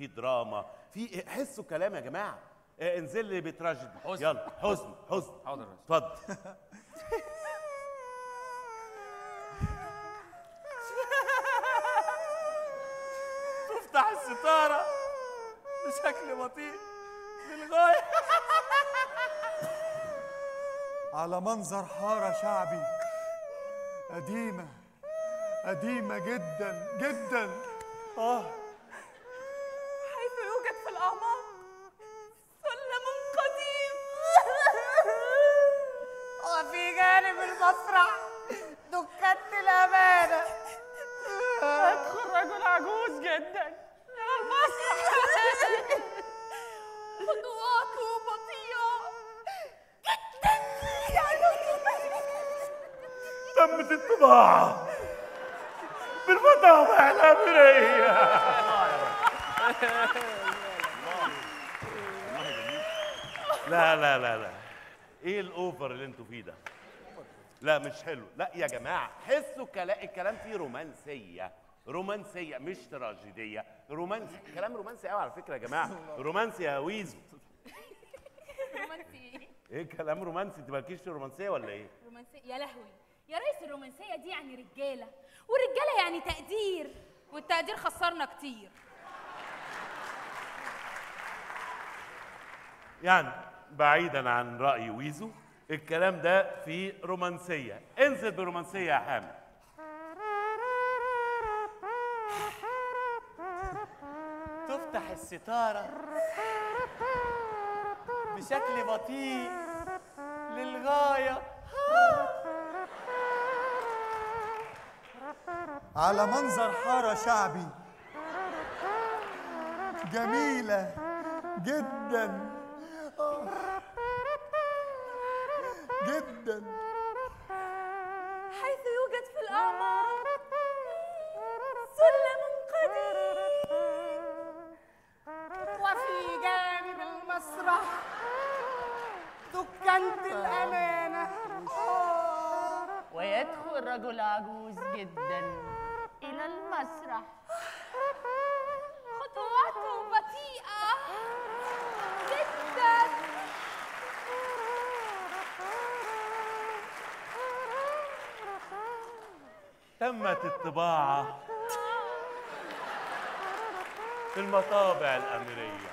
في دراما في حسوا كلام يا جماعة. آه، انزل لي بتراجيدي. حزن. يلا. حزن. حزن. حاضر. اتفضل. تفتح الستارة. بشكل بطيء. للغاية على منظر حارة شعبي. قديمة. قديمة جدا. جدا. آه. تمت الطباعه بالمطابع الامريه لا لا لا لا. إيه الأوفر اللي أنتوا فيه ده؟ لا مش حلو. لا يا جماعة حسوا كلا... الكلام فيه رومانسية. رومانسية مش تراجيدية. رومانسي كلام رومانسي قوي على فكرة يا جماعة. رومانسي يا ويزو. رومانسي. إيه كلام رومانسي؟ انت مالكيش في رومانسيه ولا إيه؟ رومانسية. يا لهوي. الرومانسية دي يعني رجالة والرجالة يعني تقدير. والتقدير خسرنا كتير. يعني بعيدا عن رأي ويزو الكلام ده فيه رومانسية. انزل برومانسية يا حامد. تفتح الستارة بشكل بطيء للغاية. على منظر حارة شعبي. جميلة جدا. آه. جدا. حيث يوجد في الأعماق سلم قديم. وفي جانب المسرح دكانة الأمانة ويدخل رجل عجوز جدا. المسرح. خطواته بطيئة جدا. تمت الطباعة في المطابع الامريه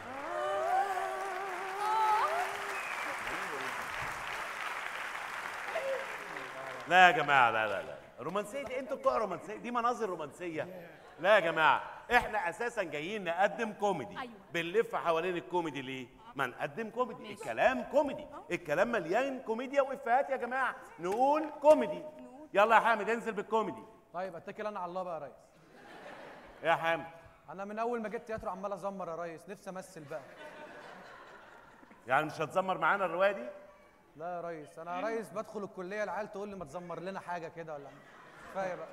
لا يا جماعة لا لا لا. رومانسية دي أنتوا بتوع رومانسية. دي مناظر رومانسية. لا يا جماعة إحنا أساسا جايين نقدم كوميدي. أيوة. بنلف حوالين الكوميدي ليه؟ ما نقدم كوميدي. الكلام كوميدي. الكلام مليان كوميديا وإفيهات يا جماعة. نقول كوميدي. يلا يا حامد انزل بالكوميدي. طيب أتوكل أنا على الله بقى يا ريس. يا حامد. أنا من أول ما جيت تياترو عمال أزمر يا ريس. نفسي أمثل بقى. يعني مش هتزمر معانا الرواية دي؟ لا يا ريس أنا يا ريس بدخل الكلية العيال تقول لي ما تزمر لنا حاجة كده ولا كفاية بقى.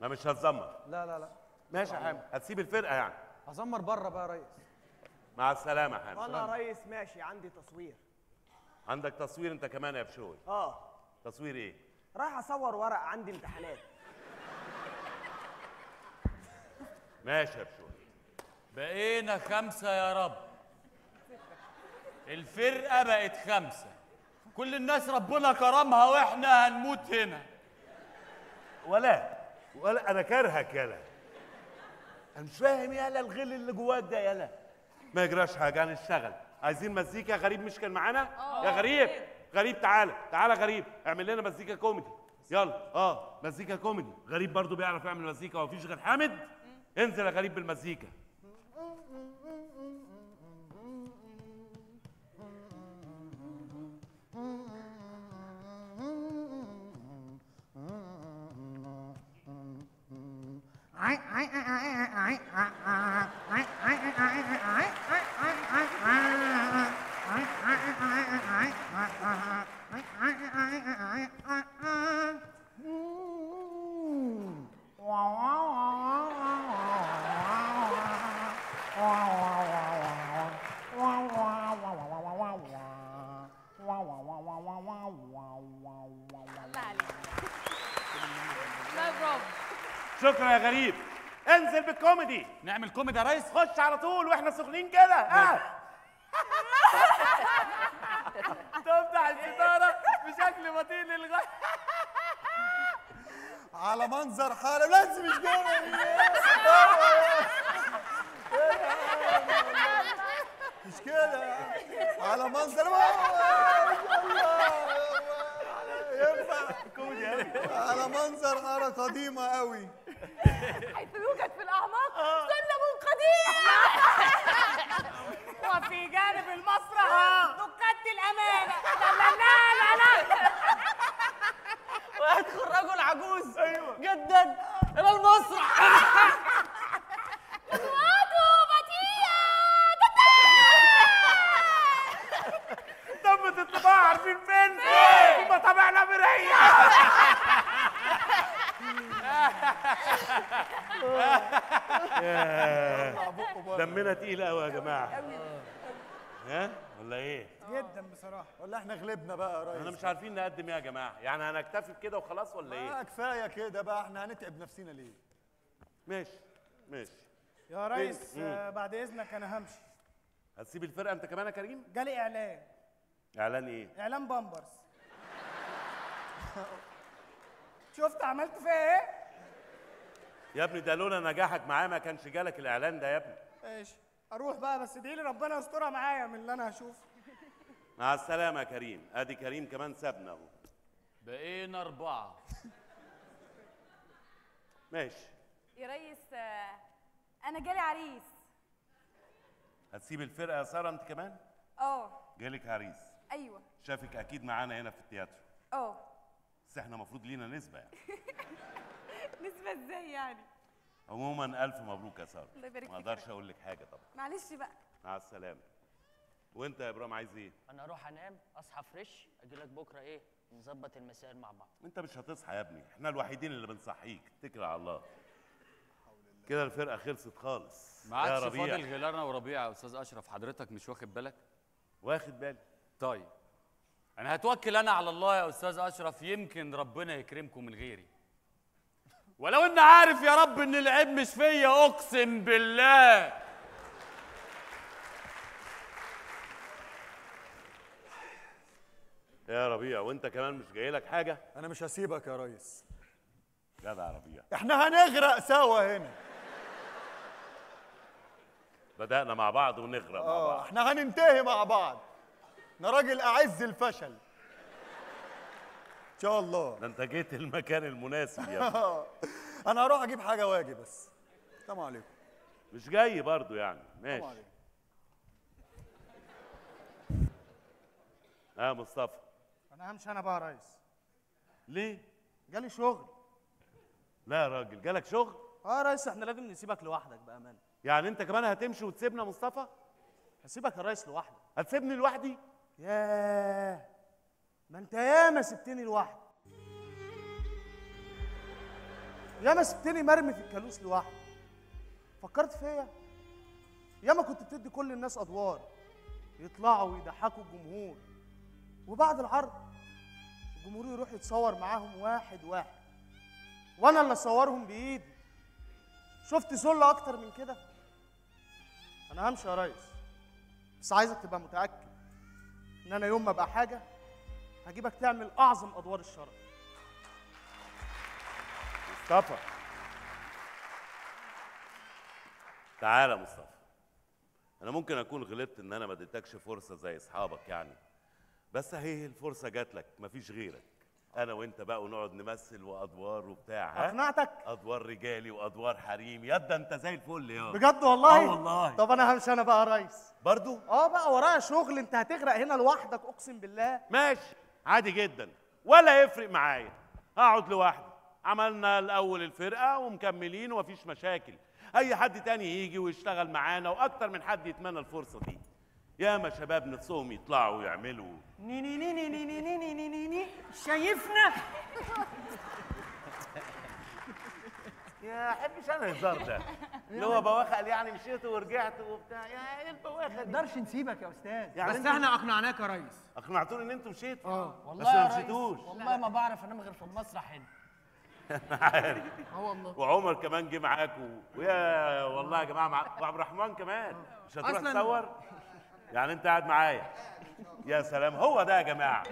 ما مش هتزمر. لا لا لا. ماشي يا حامد. هتسيب الفرقة يعني. هزمر بره بقى يا ريس. مع السلامة يا حامد. والله يا ريس ماشي عندي تصوير. عندك تصوير انت كمان يا بشوي. آه. تصوير إيه؟ رايح أصور ورق عندي امتحانات. ماشي يا بشوي. بقينا خمسة يا رب. الفرقة بقت خمسة. كل الناس ربنا كرمها وإحنا هنموت هنا. ولا ولا أنا كارهك يالا. أنا مش فاهم يالا الغل اللي جواك ده يالا. ما يجراش حاجة هنشتغل عايزين مزيكا غريب مش كان معانا؟ يا غريب. غريب. تعالى تعالى غريب. اعمل لنا مزيكا كوميدي. يلا. آه مزيكا كوميدي. غريب برضو بيعرف يعمل مزيكا ومفيش غير حامد؟ انزل يا غريب بالمزيكا. الله عليك لا برافو شكرا يا غريب. انزل بالكوميدي. نعمل كوميدي يا ريس؟ خش على طول وإحنا سخنين كده. ها. تفتح الستارة بشكل بطيء للغاية. على منظر حالة. لازم مش كده مش كده. على منظر. ينفع. كوميدي قوي على منظر حاره قديمة قوي يوجد في الأعماق. سلم قديم. وفي جانب المسرح دكات الأمانة لا لا لا لا ويدخل رجل عجوز أيوة. جدا إلى المسرح وادو بطيئة طب الطباعة عارفين فين؟ في مطابع الأميرية دمنا تقيل قوي يا جماعة. ها؟ ولا إيه؟ جدا بصراحة. ولا إحنا غلبنا بقى يا ريس. إحنا مش عارفين نقدم إيه يا جماعة. يعني هنكتفي بكده وخلاص ولا إيه؟ آه كفاية كده بقى. إحنا هنتعب نفسنا ليه؟ ماشي ماشي. يا ريس. آه، بعد إذنك أنا همشي. هتسيب الفرقة؟ أنت كمان يا كريم؟ جالي إعلان. إعلان إيه؟ إعلان بامبرز. شفت عملت فيها إيه؟ يا ابني ده لولا نجاحك معاه ما كانش جالك الإعلان ده يا ابني. ماشي. أروح بقى بس ادعي لي ربنا يسترها معايا من اللي أنا هشوفه. مع السلامة يا كريم. أدي كريم كمان سابنا أهو. بقينا أربعة. ماشي. يا ريس آه، أنا جالي عريس. هتسيب الفرقة يا سارة أنت كمان؟ آه. جالك عريس. أيوه. شافك أكيد معانا هنا في التياترو آه. بس إحنا المفروض لينا نسبة يعني. نسبة إزاي يعني؟ عموما ألف مبروك يا سارة. الله يبارك ما فيك أقدرش يا أقول لك حاجة طبعا. معلش بقى. مع السلامة. وأنت يا إبراهيم عايز إيه؟ أنا أروح أنام أصحى فريش أجي لك بكرة إيه؟ نظبط المسائل مع بعض. أنت مش هتصحى يا ابني. إحنا الوحيدين اللي بنصحيك. اتكل على الله. كده الفرقة خلصت خالص. ما يا عادش فاضل غير أنا وربيع يا أستاذ أشرف. حضرتك مش واخد بالك؟ واخد بالي. طيب. أنا هتوكل أنا على الله يا أستاذ أشرف يمكن ربنا يكرمكم من غيري. ولو ان عارف يا رب إن العيب مش فيا أقسم بالله. يا ربيع وأنت كمان مش جاي لك حاجة؟ أنا مش هسيبك يا ريس. جدع يا ربيع. إحنا هنغرق سوا هنا. بدأنا مع بعض ونغرق مع آه بعض. إحنا هننتهي مع بعض. أنا راجل اعز الفشل. إن شاء الله. ده انت جيت المكان المناسب يا ابني. أنا هروح أجيب حاجة واجي بس. السلام عليكم. مش جاي برضو يعني. ماشي. آه مصطفى. أنا همشي أنا بقى يا ريس. ليه؟ جالي شغل. لا يا راجل جالك شغل؟ آه يا ريس إحنا لازم نسيبك لوحدك بامانه يعني انت كمان هتمشي وتسيبنا مصطفى؟ هسيبك يا ريس لوحدك هتسيبني لوحدي؟ ياه ما انت ياما سبتني لوحدي ياما سبتني مرمي في الكالوس لوحدي فكرت فيا؟ ياما كنت بتدي كل الناس أدوار يطلعوا ويضحكوا الجمهور. وبعد العرض الجمهور يروح يتصور معاهم واحد واحد. وأنا اللي أصورهم بإيدي. شفت ذل أكتر من كده؟ أنا همشي يا ريس بس عايزك تبقى متأكد. إن أنا يوم ما أبقى حاجة هجيبك تعمل أعظم أدوار الشرف. مصطفى. تعالى مصطفى. أنا ممكن أكون غلطت إن أنا ما اديتكش فرصة زي أصحابك يعني بس اهي الفرصة جات لك مفيش غيرك. أنا وأنت بقى ونقعد نمثل وأدوار وبتاع ها؟ أقنعتك؟ أدوار رجالي وأدوار حريم يا ده أنت زي الفل يا. بجد والله؟ آه والله. طب أنا همشي أنا بقى يا ريس برضو؟ آه بقى ورايا شغل أنت هتغرق هنا لوحدك أقسم بالله. ماشي. عادي جدا. ولا يفرق معايا. هقعد لوحدي. عملنا الأول الفرقة ومكملين ومفيش مشاكل. أي حد تاني يجي ويشتغل معانا وأكتر من حد يتمنى الفرصة دي. ياما شباب نفسهم يطلعوا ويعملوا. ني ني ني ني ني ني ني ني ني ني. شايفنا؟ يا احبش أنا الهزار ده. اللي هو بواخق يعني مشيت ورجعت وبتاع. يا إيه البواخه ما نقدرش نسيبك يا أستاذ. يعني بس إحنا اقنعناك يا ريس أقنعتوني إن أنتوا مشيتوا؟ والله بس ما يا مشيتوش. والله ما بعرف أنام غير في المسرح هنا. أنا عارف آه والله. وعمر كمان جه معاكوا. ويا والله يا جماعة مع... وعبد الرحمن كمان. مش هتروح تصور؟ يعني انت قاعد معايا. يا سلام. هو ده يا جماعة.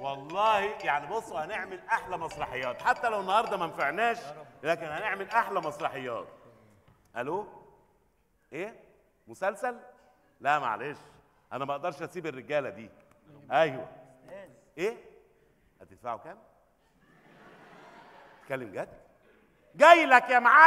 والله يعني بصوا هنعمل أحلى مسرحيات. حتى لو النهارده ما نفعناش لكن هنعمل أحلى مسرحيات. ألو؟ إيه؟ مسلسل؟ لا معلش. أنا ما أقدرش أسيب الرجالة دي. أيوه. إيه؟ هتدفعوا كام؟ تتكلم جد؟ جاي لك يا معلم.